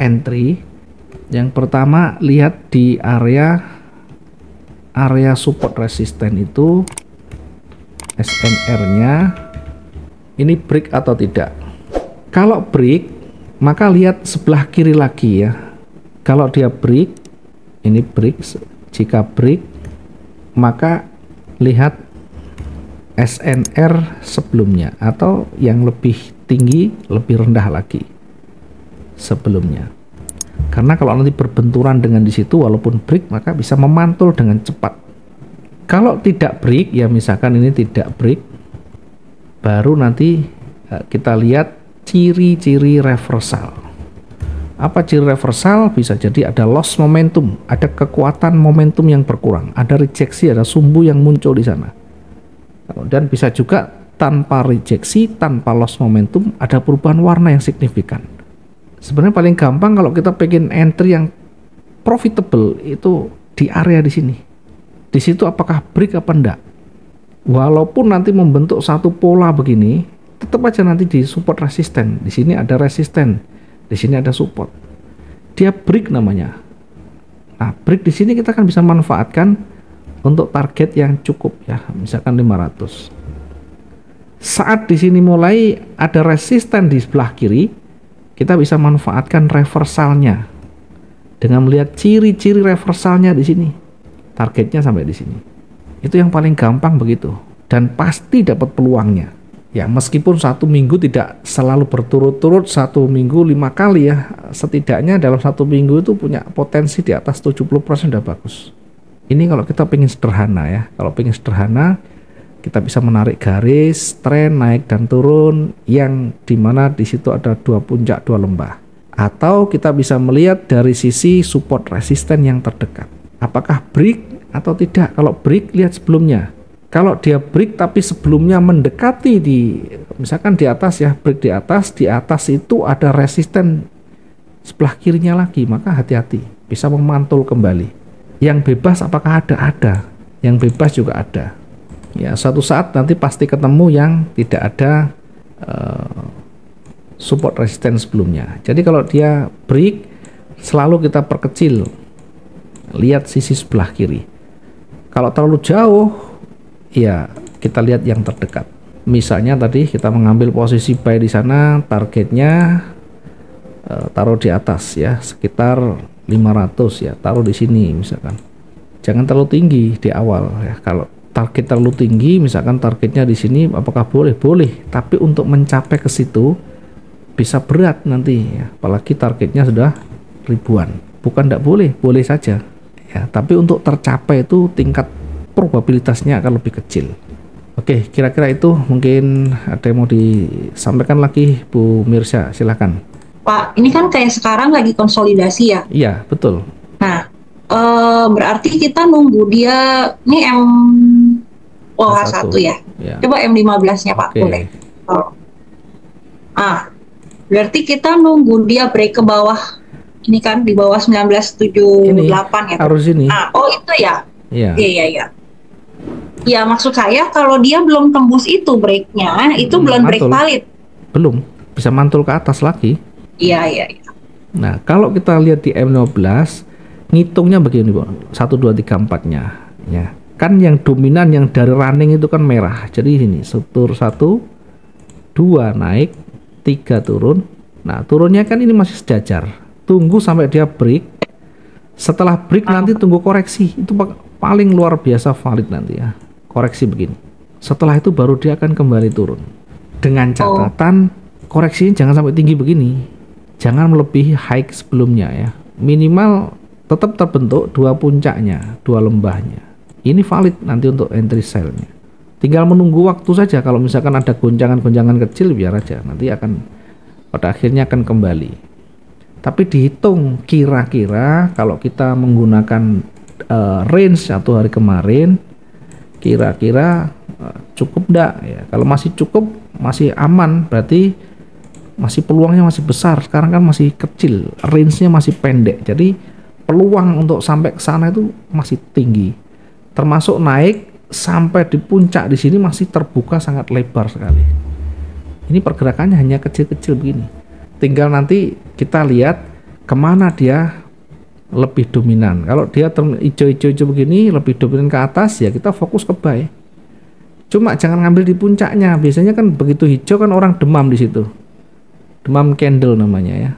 entry. Yang pertama lihat di area area support resisten itu SNR-nya ini break atau tidak. Kalau break, maka lihat sebelah kiri lagi ya. Kalau dia break, ini break. Jika break, maka lihat SNR sebelumnya atau yang lebih tinggi, lebih rendah lagi sebelumnya. Karena kalau nanti berbenturan dengan di situ walaupun break maka bisa memantul dengan cepat. Kalau tidak break ya misalkan ini tidak break baru nanti eh, kita lihat ciri-ciri reversal. Apa ciri reversal? Bisa jadi ada loss momentum, ada kekuatan momentum yang berkurang, ada rejeksi, ada sumbu yang muncul di sana. Dan bisa juga tanpa rejeksi, tanpa loss momentum, ada perubahan warna yang signifikan sebenarnya paling gampang kalau kita pengen entry yang profitable itu di area di sini. Di situ apakah break apa enggak? Walaupun nanti membentuk satu pola begini, tetap aja nanti di support resisten. Di sini ada resisten, di sini ada support. Dia break namanya. Nah, break di sini kita kan bisa manfaatkan untuk target yang cukup ya, misalkan 500. Saat di sini mulai ada resisten di sebelah kiri, kita bisa manfaatkan reversalnya dengan melihat ciri-ciri reversalnya di sini. Targetnya sampai di sini. Itu yang paling gampang begitu dan pasti dapat peluangnya. Ya meskipun satu minggu tidak selalu berturut-turut satu minggu lima kali ya setidaknya dalam satu minggu itu punya potensi di atas 70% sudah bagus. Ini kalau kita pengen sederhana ya, kalau pengen sederhana kita bisa menarik garis tren naik dan turun yang di mana di situ ada dua puncak dua lembah. Atau kita bisa melihat dari sisi support resisten yang terdekat. Apakah break atau tidak? Kalau break lihat sebelumnya. Kalau dia break tapi sebelumnya mendekati di misalkan di atas ya break di atas di atas itu ada resisten sebelah kirinya lagi maka hati-hati bisa memantul kembali. Yang bebas apakah ada? Ada. Yang bebas juga ada ya suatu saat nanti pasti ketemu yang tidak ada uh, support resisten sebelumnya. Jadi kalau dia break selalu kita perkecil. Lihat sisi sebelah kiri. Kalau terlalu jauh ya kita lihat yang terdekat. Misalnya tadi kita mengambil posisi buy di sana targetnya uh, taruh di atas ya sekitar 500 ya taruh di sini misalkan. Jangan terlalu tinggi di awal ya kalau target terlalu tinggi misalkan targetnya di sini apakah boleh? Boleh tapi untuk mencapai ke situ bisa berat nanti ya. Apalagi targetnya sudah ribuan. Bukan tidak boleh boleh saja ya. Tapi untuk tercapai itu tingkat probabilitasnya akan lebih kecil. Oke kira-kira itu mungkin ada yang mau disampaikan lagi Bu Mirsya silahkan Pak ini kan kayak sekarang lagi konsolidasi ya? Iya betul. Nah uh, berarti kita nunggu dia ini M oh H1, ya. ya. Coba M15-nya Pak okay. boleh. Oh. Ah, berarti kita nunggu dia break ke bawah. Ini kan di bawah 1978 ini, ya. Harus ini. Ah, oh itu ya. Iya. Iya, iya, iya. Ya maksud saya kalau dia belum tembus itu breaknya, itu hmm, belum break valid. Belum, bisa mantul ke atas lagi. Iya, iya, iya. Nah, kalau kita lihat di M15, ngitungnya begini bu satu dua tiga empatnya ya kan yang dominan yang dari running itu kan merah. Jadi ini struktur satu dua naik tiga turun. Nah turunnya kan ini masih sejajar. Tunggu sampai dia break. Setelah break nanti tunggu koreksi. Itu paling luar biasa valid nanti ya. Koreksi begini. Setelah itu baru dia akan kembali turun. Dengan catatan koreksinya jangan sampai tinggi begini. Jangan melebihi high sebelumnya ya. Minimal tetap terbentuk dua puncaknya, dua lembahnya. Ini valid nanti untuk entry sell-nya. Tinggal menunggu waktu saja kalau misalkan ada gonjangan-gonjangan kecil biar aja nanti akan pada akhirnya akan kembali. Tapi dihitung kira-kira kalau kita menggunakan uh, range satu hari kemarin kira-kira uh, cukup enggak ya. Kalau masih cukup, masih aman berarti masih peluangnya masih besar. Sekarang kan masih kecil, range-nya masih pendek. Jadi peluang untuk sampai ke sana itu masih tinggi. Termasuk naik sampai di puncak di sini masih terbuka sangat lebar sekali. Ini pergerakannya hanya kecil-kecil begini. Tinggal nanti kita lihat ke mana dia lebih dominan. Kalau dia hijau-hijau begini lebih dominan ke atas ya kita fokus ke buy. Cuma jangan ngambil di puncaknya. Biasanya kan begitu hijau kan orang demam di situ. Demam candle namanya ya.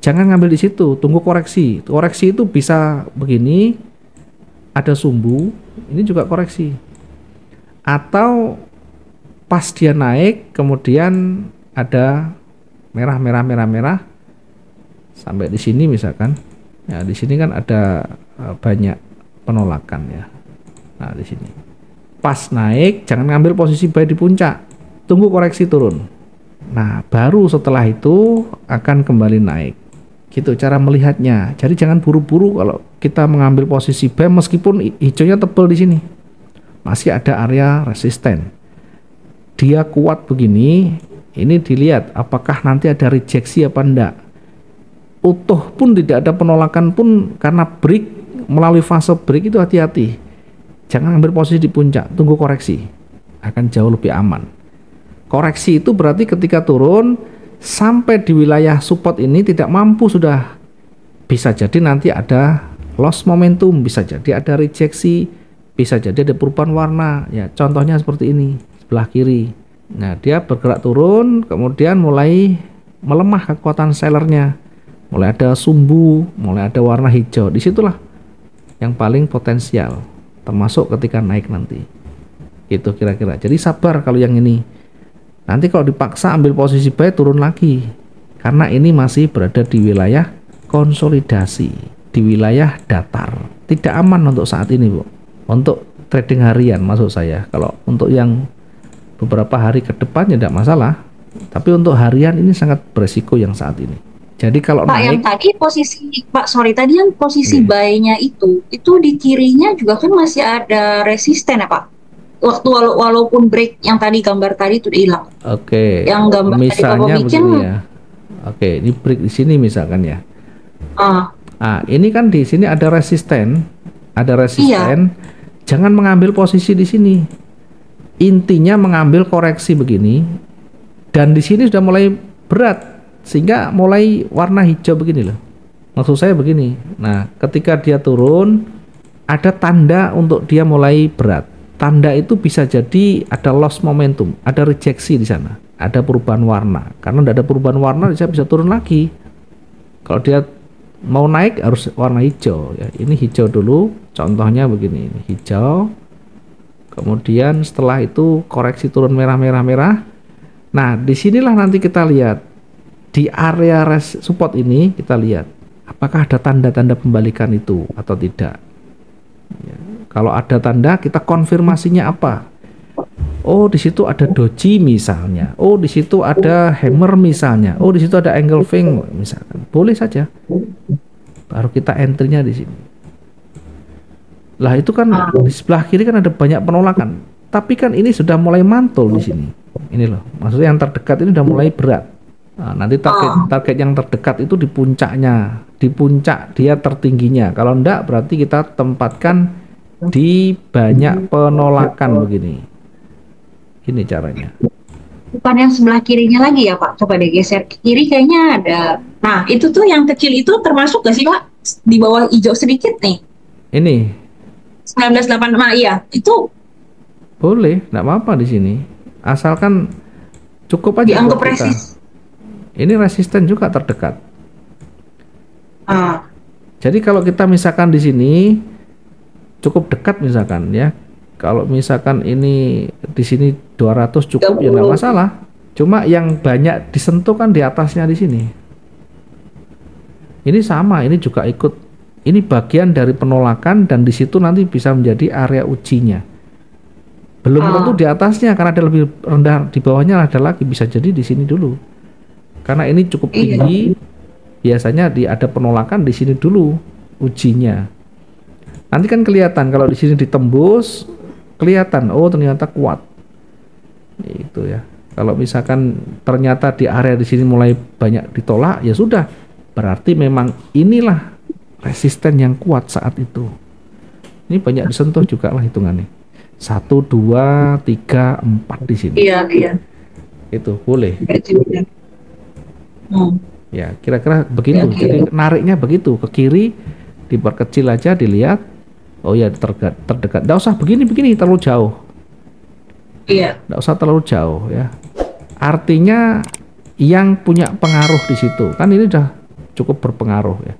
Jangan ngambil di situ, tunggu koreksi. Koreksi itu bisa begini, ada sumbu, ini juga koreksi. Atau pas dia naik, kemudian ada merah, merah, merah, merah, sampai di sini misalkan. Ya, di sini kan ada e, banyak penolakan ya. Nah, di sini. Pas naik, jangan ngambil posisi buy di puncak. Tunggu koreksi turun. Nah, baru setelah itu akan kembali naik gitu cara melihatnya. Jadi jangan buru-buru kalau kita mengambil posisi buy meskipun hijaunya tebal di sini. Masih ada area resisten. Dia kuat begini ini dilihat apakah nanti ada rejeksi apa enggak utuh pun tidak ada penolakan pun karena break melalui fase break itu hati-hati. Jangan ambil posisi di puncak tunggu koreksi. Akan jauh lebih aman. Koreksi itu berarti ketika turun sampai di wilayah support ini tidak mampu sudah bisa jadi nanti ada loss momentum, bisa jadi ada rejeksi, bisa jadi ada perubahan warna. Ya, contohnya seperti ini, sebelah kiri. Nah, dia bergerak turun, kemudian mulai melemah kekuatan sellernya. Mulai ada sumbu, mulai ada warna hijau. Di situlah yang paling potensial, termasuk ketika naik nanti. Itu kira-kira. Jadi sabar kalau yang ini Nanti kalau dipaksa ambil posisi buy turun lagi. Karena ini masih berada di wilayah konsolidasi, di wilayah datar. Tidak aman untuk saat ini, Bu. Untuk trading harian maksud saya. Kalau untuk yang beberapa hari ke depan ya tidak masalah. Tapi untuk harian ini sangat beresiko yang saat ini. Jadi kalau Pak naik, yang tadi posisi Pak sorry tadi yang posisi yeah. buy-nya itu itu di kirinya juga kan masih ada resisten ya Pak? Waktu wala walaupun break yang tadi gambar tadi itu hilang. Oke. Okay. Yang gambar Misalnya tadi bikin, ya. Oke, okay, ini break di sini misalkan ya. Ah. Ah, ini kan di sini ada resisten, ada resisten. Iya. Jangan mengambil posisi di sini. Intinya mengambil koreksi begini dan di sini sudah mulai berat sehingga mulai warna hijau begini loh. Maksud saya begini. Nah, ketika dia turun ada tanda untuk dia mulai berat tanda itu bisa jadi ada loss momentum, ada rejeksi di sana, ada perubahan warna. Karena tidak ada perubahan warna, dia bisa turun lagi. Kalau dia mau naik harus warna hijau. Ya, ini hijau dulu. Contohnya begini, ini hijau. Kemudian setelah itu koreksi turun merah-merah-merah. Nah, di sinilah nanti kita lihat di area res support ini kita lihat apakah ada tanda-tanda pembalikan itu atau tidak. Ya kalau ada tanda kita konfirmasinya apa? Oh, di situ ada doji misalnya. Oh, di situ ada hammer misalnya. Oh, di situ ada angle fing misalkan. Boleh saja. Baru kita entry-nya di sini. Lah itu kan di sebelah kiri kan ada banyak penolakan. Tapi kan ini sudah mulai mantul di sini. Ini loh. Maksudnya yang terdekat ini sudah mulai berat. Nah, nanti target target yang terdekat itu di puncaknya. Di puncak dia tertingginya. Kalau enggak berarti kita tempatkan di banyak penolakan begini. Ini caranya. Bukan yang sebelah kirinya lagi ya Pak. Coba deh geser ke kiri kayaknya ada. Nah itu tuh yang kecil itu termasuk gak sih Pak? Di bawah hijau sedikit nih. Ini. 1985 iya. Itu boleh, nggak apa-apa di sini. Asalkan cukup aja dianggap resisten. Ini resisten juga terdekat. Ah. Jadi kalau kita misalkan di sini cukup dekat misalkan ya. Kalau misalkan ini di sini 200 cukup ya nggak masalah. Cuma yang banyak disentuh kan di atasnya di sini. Ini sama ini juga ikut. Ini bagian dari penolakan dan di situ nanti bisa menjadi area ujinya. Belum ah. tentu di atasnya karena ada lebih rendah di bawahnya ada lagi bisa jadi di sini dulu. Karena ini cukup iya. tinggi biasanya di ada penolakan di sini dulu ujinya Nanti kan kelihatan kalau di sini ditembus, kelihatan oh ternyata kuat. Itu ya. Kalau misalkan ternyata di area di sini mulai banyak ditolak, ya sudah. Berarti memang inilah resisten yang kuat saat itu. Ini banyak disentuh juga lah hitungannya. Satu, dua, tiga, empat di sini. Iya, iya. Itu boleh. Hmm. Ya, kira-kira begitu. Ya, Jadi nariknya begitu ke kiri, diperkecil aja, dilihat. Oh ya terdekat, terdekat. Tidak usah begini-begini terlalu jauh. Iya. Tidak usah terlalu jauh ya. Artinya yang punya pengaruh di situ kan ini sudah cukup berpengaruh ya.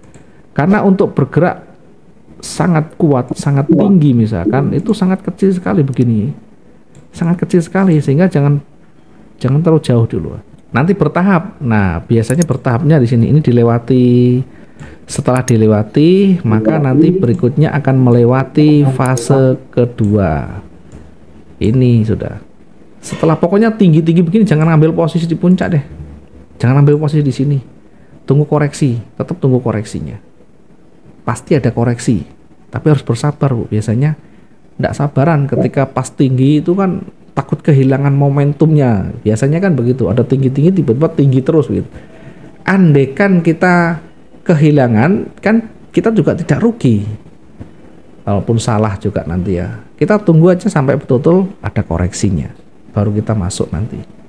Karena untuk bergerak sangat kuat, sangat tinggi misalkan itu sangat kecil sekali begini. Sangat kecil sekali sehingga jangan jangan terlalu jauh dulu. Nanti bertahap. Nah, biasanya bertahapnya di sini ini dilewati. Setelah dilewati, maka nanti berikutnya akan melewati fase kedua. Ini sudah. Setelah pokoknya tinggi-tinggi begini jangan ambil posisi di puncak deh. Jangan ambil posisi di sini. Tunggu koreksi, tetap tunggu koreksinya. Pasti ada koreksi, tapi harus bersabar, Bu. Biasanya tidak sabaran ketika pas tinggi itu kan takut kehilangan momentumnya. Biasanya kan begitu, ada tinggi-tinggi tiba-tiba tinggi terus gitu. Andekan kita kehilangan kan kita juga tidak rugi. Walaupun salah juga nanti ya. Kita tunggu aja sampai betul-betul ada koreksinya. Baru kita masuk nanti.